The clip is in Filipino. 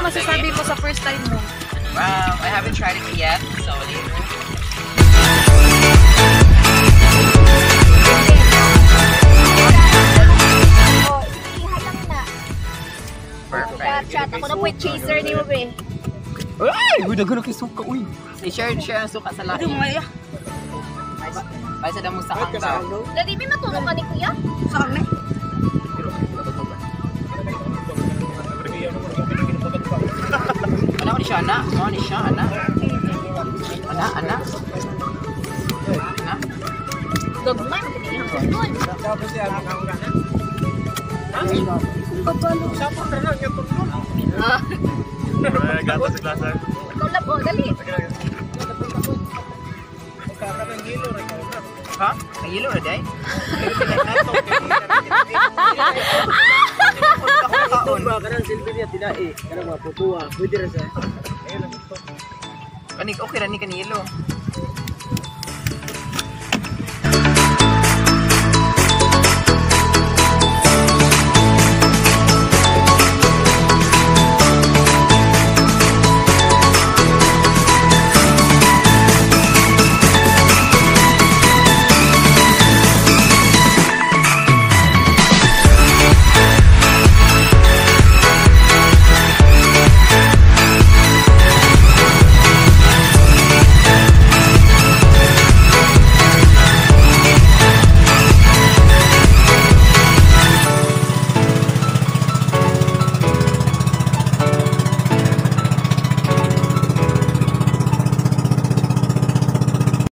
Anong masasabi mo sa first time mo? haven't tried it yet, so later. Chat ako na po chaser ni mo be. Ay, uy, dagano kay suka uy. I-share share ang suka sa lahat. Ano maya? Paisa daw mo sa hangga. Dali, may matulog ka ni kuya? Sa hangga? siya, anak. Ano siya, anak. Anak, anak. Ha? Kanig, okay ra ni kanilo.